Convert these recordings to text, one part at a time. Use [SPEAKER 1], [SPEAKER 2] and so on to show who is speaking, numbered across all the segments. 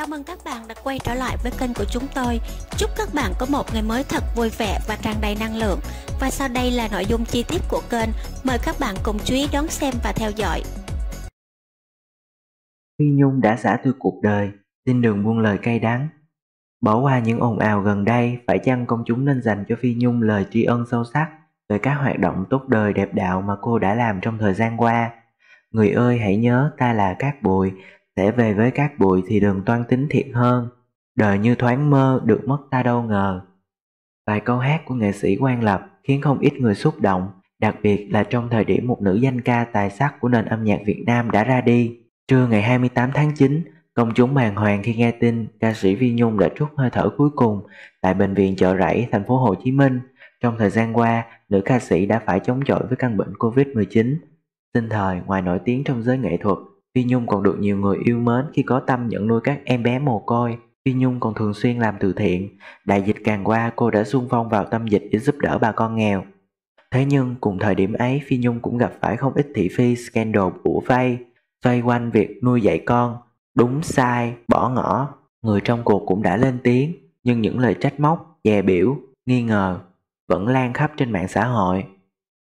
[SPEAKER 1] Chào mừng các bạn đã quay trở lại với kênh của chúng tôi. Chúc các bạn có một ngày mới thật vui vẻ và tràn đầy năng lượng. Và sau đây là nội dung chi tiết của kênh. Mời các bạn cùng chú ý đón xem và theo dõi.
[SPEAKER 2] Phi Nhung đã xả tôi cuộc đời, xin đừng buông lời cay đắng. Bỏ qua những ồn ào gần đây, phải chăng công chúng nên dành cho Phi Nhung lời tri ân sâu sắc về các hoạt động tốt đời đẹp đạo mà cô đã làm trong thời gian qua. Người ơi hãy nhớ ta là Cát Bụi, sẽ về với các Bụi thì đừng toan tính thiệt hơn. Đời như thoáng mơ, được mất ta đâu ngờ. Vài câu hát của nghệ sĩ Quang Lập khiến không ít người xúc động, đặc biệt là trong thời điểm một nữ danh ca tài sắc của nền âm nhạc Việt Nam đã ra đi. Trưa ngày 28 tháng 9, công chúng bàng hoàng khi nghe tin ca sĩ Vi Nhung đã trút hơi thở cuối cùng tại bệnh viện chợ rẫy thành phố Hồ Chí Minh. Trong thời gian qua, nữ ca sĩ đã phải chống chọi với căn bệnh Covid-19. Sinh thời, ngoài nổi tiếng trong giới nghệ thuật, Phi Nhung còn được nhiều người yêu mến khi có tâm nhận nuôi các em bé mồ côi. Phi Nhung còn thường xuyên làm từ thiện. Đại dịch càng qua, cô đã xung phong vào tâm dịch để giúp đỡ bà con nghèo. Thế nhưng cùng thời điểm ấy, Phi Nhung cũng gặp phải không ít thị phi scandal bủa vây, xoay quanh việc nuôi dạy con, đúng sai, bỏ ngỏ. Người trong cuộc cũng đã lên tiếng, nhưng những lời trách móc, dè biểu, nghi ngờ vẫn lan khắp trên mạng xã hội.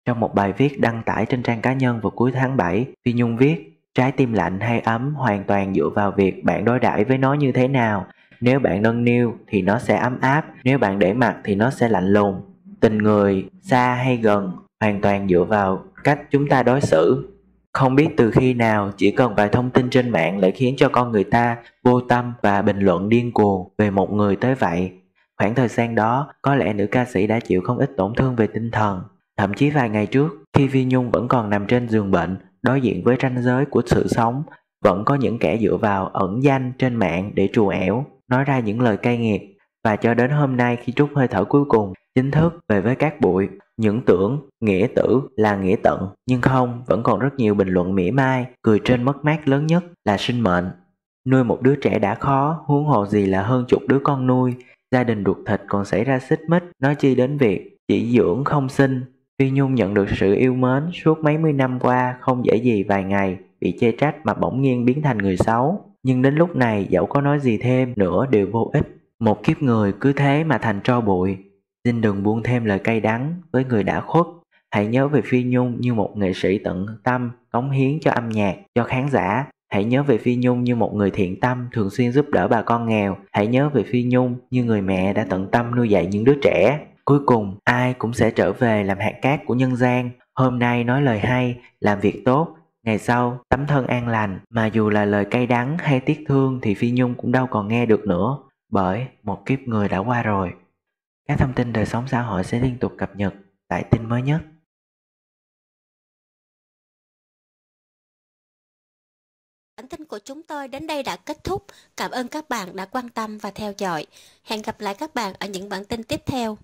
[SPEAKER 2] Trong một bài viết đăng tải trên trang cá nhân vào cuối tháng 7, Phi Nhung viết Trái tim lạnh hay ấm hoàn toàn dựa vào việc bạn đối đãi với nó như thế nào. Nếu bạn nâng niu thì nó sẽ ấm áp, nếu bạn để mặt thì nó sẽ lạnh lùng. Tình người xa hay gần hoàn toàn dựa vào cách chúng ta đối xử. Không biết từ khi nào chỉ cần vài thông tin trên mạng lại khiến cho con người ta vô tâm và bình luận điên cuồng về một người tới vậy. Khoảng thời gian đó, có lẽ nữ ca sĩ đã chịu không ít tổn thương về tinh thần. Thậm chí vài ngày trước, khi Vi Nhung vẫn còn nằm trên giường bệnh, đối diện với ranh giới của sự sống, vẫn có những kẻ dựa vào ẩn danh trên mạng để trù ẻo, nói ra những lời cay nghiệt. Và cho đến hôm nay khi trút hơi thở cuối cùng, chính thức về với các bụi, những tưởng nghĩa tử là nghĩa tận, nhưng không, vẫn còn rất nhiều bình luận mỉa mai, cười trên mất mát lớn nhất là sinh mệnh. Nuôi một đứa trẻ đã khó, huống hồ gì là hơn chục đứa con nuôi, gia đình ruột thịt còn xảy ra xích mích, nói chi đến việc chỉ dưỡng không sinh. Phi Nhung nhận được sự yêu mến suốt mấy mươi năm qua không dễ gì vài ngày bị chê trách mà bỗng nhiên biến thành người xấu. Nhưng đến lúc này dẫu có nói gì thêm nữa đều vô ích. Một kiếp người cứ thế mà thành tro bụi. Xin đừng buông thêm lời cay đắng với người đã khuất. Hãy nhớ về Phi Nhung như một nghệ sĩ tận tâm, cống hiến cho âm nhạc, cho khán giả Hãy nhớ về Phi Nhung như một người thiện tâm thường xuyên giúp đỡ bà con nghèo. Hãy nhớ về Phi Nhung như người mẹ đã tận tâm nuôi dạy những đứa trẻ. Cuối cùng, ai cũng sẽ trở về làm hạt cát của nhân gian. Hôm nay nói lời hay, làm việc tốt, ngày sau tấm thân an lành. Mà dù là lời cay đắng hay tiếc thương thì Phi Nhung cũng đâu còn nghe được nữa. Bởi một kiếp người đã qua rồi. Các thông tin đời sống xã hội sẽ liên tục cập nhật tại tin mới nhất.
[SPEAKER 1] Bản tin của chúng tôi đến đây đã kết thúc. Cảm ơn các bạn đã quan tâm và theo dõi. Hẹn gặp lại các bạn ở những bản tin tiếp theo.